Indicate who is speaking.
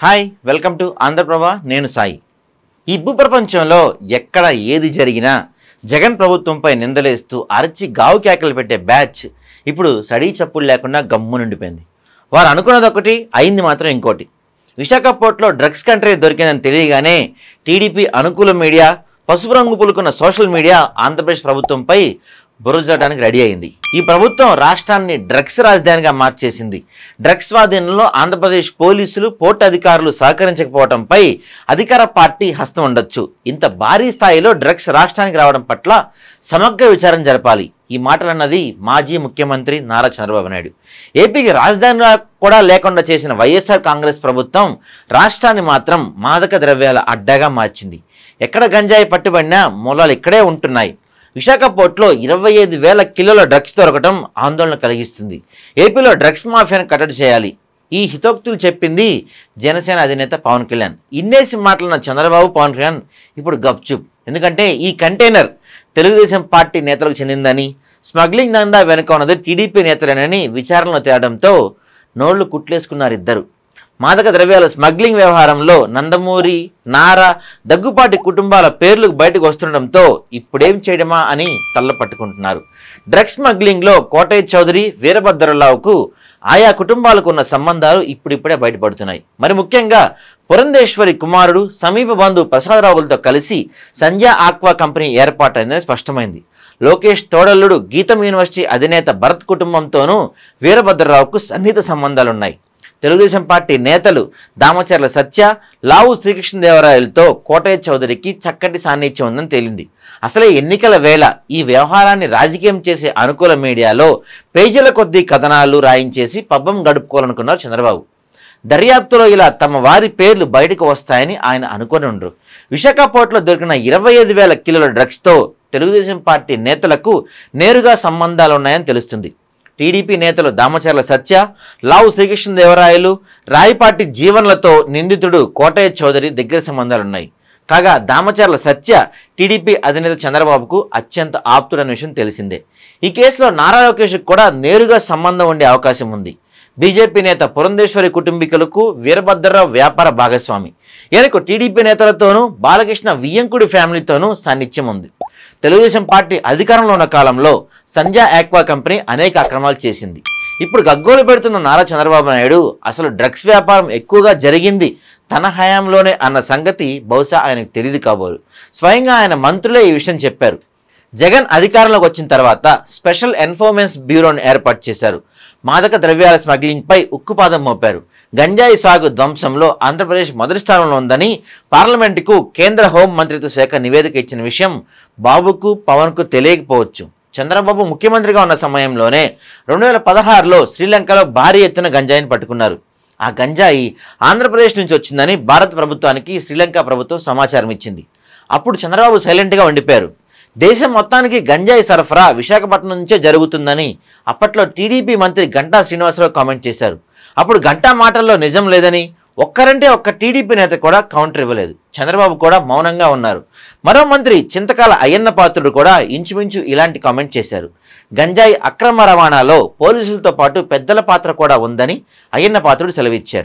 Speaker 1: Hi welcome to Andhraprabha నేను సాయి. ఈ భూ ప్రపంచంలో ఎక్కడ ఏది జరిగినా జగన్ ప్రభుత్వంపై నిందలేస్తూ అరచి గావు కేకలు పెట్టే బ్యాచ్ ఇప్పుడు సడీ చప్పులు లేకుండా గమ్ము నిండిపోయింది. వారు అనుకున్నది ఒకటి అయింది మాత్రం ఇంకోటి. విశాఖ పోర్ట్లో డ్రగ్స్ కంట్రీ దొరికిందని తెలియగానే టీడీపీ అనుకూల మీడియా పసుపు రంగు పులుకున్న సోషల్ మీడియా ఆంధ్రప్రదేశ్ ప్రభుత్వంపై బురజడానికి రెడీ అయింది. ఈ ప్రభుత్వం రాష్ట్రాన్ని డ్రగ్స్ రాజధానిగా మార్చేసింది. డ్రగ్స్ స్వాధీనంలో ఆంధ్రప్రదేశ్ పోలీసులు పోర్టు అధికారులు సహకరించకపోవడంపై అధికార పార్టీ హస్తం ఉండొచ్చు. ఇంత భారీ స్థాయిలో డ్రగ్స్ రాష్ట్రానికి రావడం పట్ల సమగ్ర విచారం జరపాలి. ఈ మాటలన్నది మాజీ ముఖ్యమంత్రి నారా చంద్రబాబు నాయుడు. ఏపీకి రాజధాని కూడా లేకుండా చేసిన వైఎస్ఆర్ కాంగ్రెస్ ప్రభుత్వం రాష్ట్రాన్ని మాత్రం మాదక ద్రవ్యాల అడ్డాగా మార్చింది. ఎక్కడ గంజాయి పట్టుబడినా మూలాలు ఇక్కడే ఉంటున్నాయి. విశాఖ పోర్టులో ఇరవై ఐదు వేల కిలోల డ్రగ్స్ దొరకడం ఆందోళన కలిగిస్తుంది. ఏపీలో డ్రగ్స్ మాఫియాను కట్టడి చేయాలి. ఈ హితోక్తులు చెప్పింది జనసేన అధినేత పవన్ కళ్యాణ్. ఇన్నేసి మాటలున్న చంద్రబాబు పవన్ కళ్యాణ్ ఇప్పుడు గప్చుప్. ఎందుకంటే ఈ కంటైనర్ తెలుగుదేశం పార్టీ నేతలకు చెందిందని స్మగ్లింగ్ దందా వెనుక ఉన్నది టీడీపీ నేతలేనని విచారణలో తేవడంతో నోళ్ళు కుట్లేసుకున్నారు ఇద్దరు మాదక ద్రవ్యాల స్మగ్లింగ్ వ్యవహారంలో నందమూరి నారా దగ్గుపాటి కుటుంబాల పేర్లు బయటకు వస్తుండటంతో ఇప్పుడేం చేయడమా అని తల్ల పట్టుకుంటున్నారు డ్రగ్స్ స్మగ్లింగ్లో కోటయ్య చౌదరి వీరభద్రరావుకు ఆయా కుటుంబాలకు ఉన్న సంబంధాలు ఇప్పుడిప్పుడే బయటపడుతున్నాయి. మరి ముఖ్యంగా పురంధేశ్వరి కుమారుడు సమీప బంధువు ప్రసాదరావులతో కలిసి సంధ్యా ఆక్వా కంపెనీ ఏర్పాటైందని స్పష్టమైంది. లోకేష్ తోడల్లుడు గీతం యూనివర్సిటీ అధినేత భరత్ కుటుంబంతోనూ వీరభద్రరావుకు సన్నిహిత సంబంధాలున్నాయి. తెలుగుదేశం పార్టీ నేతలు దామచర్ల సత్య లావు శ్రీకృష్ణదేవరాయలతో కోటయ్య చౌదరికి చక్కటి సాన్నిధ్యం ఉందని తేలింది. అసలే ఎన్నికల వేళ ఈ వ్యవహారాన్ని రాజకీయం చేసే అనుకూల మీడియాలో పేజీల కొద్దీ కథనాలు రాయించేసి పబ్బం గడుపుకోవాలనుకున్నారు చంద్రబాబు. దర్యాప్తులో ఇలా తమ వారి పేర్లు బయటకు వస్తాయని ఆయన అనుకుని ఉండరు. విశాఖ దొరికిన ఇరవై ఐదు వేల కిలోల డ్రగ్స్తో తెలుగుదేశం పార్టీ నేతలకు నేరుగా సంబంధాలు ఉన్నాయని తెలుస్తుంది. టీడీపీ నేతలు దామచర్ల సత్య లావు శ్రీకృష్ణదేవరాయలు రాయపాటి జీవన్లతో నిందితుడు కోటయ్య చౌదరి దగ్గర సంబంధాలున్నాయి. కాగా దామచర్ల సత్య టీడీపీ అధినేత చంద్రబాబుకు అత్యంత ఆప్తుడన్న విషయం తెలిసిందే. ఈ కేసులో నారా లోకేష్కు కూడా నేరుగా సంబంధం ఉండే అవకాశం ఉంది. బీజేపీ నేత పురంధేశ్వరి కుటుంబీకులకు వీరభద్రరావు వ్యాపార భాగస్వామి. ఈయనకు టీడీపీ నేతలతోనూ బాలకృష్ణ వియ్యంకుడి ఫ్యామిలీతోనూ సాన్నిధ్యం ఉంది. తెలుగుదేశం పార్టీ అధికారంలో ఉన్న కాలంలో సంజా ఆక్వా కంపెనీ అనేక అక్రమాలు చేసింది. ఇప్పుడు గగ్గోలు పెడుతున్న నారా చంద్రబాబు నాయుడు అసలు డ్రగ్స్ వ్యాపారం ఎక్కువగా జరిగింది తన హయాంలోనే అన్న సంగతి బహుశా ఆయనకు తెలియదు కాబోలు. స్వయంగా ఆయన మంత్రులే ఈ విషయం చెప్పారు. జగన్ అధికారంలోకి వచ్చిన తర్వాత స్పెషల్ ఎన్ఫోర్మెన్స్ బ్యూరోను ఏర్పాటు చేశారు. మాదక ద్రవ్యాల స్మగ్లింగ్పై ఉక్కుపాదం మోపారు. గంజాయి సాగు ధ్వంసంలో ఆంధ్రప్రదేశ్ మొదటి స్థానంలో ఉందని పార్లమెంటుకు కేంద్ర హోం మంత్రిత్వ శాఖ నివేదిక ఇచ్చిన విషయం బాబుకు పవన్కు తెలియకపోవచ్చు. చంద్రబాబు ముఖ్యమంత్రిగా ఉన్న సమయంలోనే రెండు వేల పదహారులో శ్రీలంకలో భారీ ఎత్తున గంజాయిని పట్టుకున్నారు. ఆ గంజాయి ఆంధ్రప్రదేశ్ నుంచి వచ్చిందని భారత ప్రభుత్వానికి శ్రీలంక ప్రభుత్వం సమాచారం ఇచ్చింది అప్పుడు చంద్రబాబు సైలెంట్గా ఉండిపోయారు. దేశం మొత్తానికి గంజాయి సరఫరా విశాఖపట్నం నుంచే జరుగుతుందని అప్పట్లో టీడీపీ మంత్రి గంటా శ్రీనివాసరావు కామెంట్ చేశారు. అప్పుడు గంటా మాటల్లో నిజం లేదని ఒక్కరంటే ఒక్క టీడీపీ నేత కూడా కౌంటర్ ఇవ్వలేదు. చంద్రబాబు కూడా మౌనంగా ఉన్నారు. మరో మంత్రి చింతకాల అయ్యన్న పాత్రుడు కూడా ఇంచుమించు ఇలాంటి కామెంట్ చేశారు. గంజాయి అక్రమ రవాణాలో పోలీసులతో పాటు పెద్దల పాత్ర కూడా ఉందని అయ్యన్న పాత్రుడు సెలవిచ్చారు.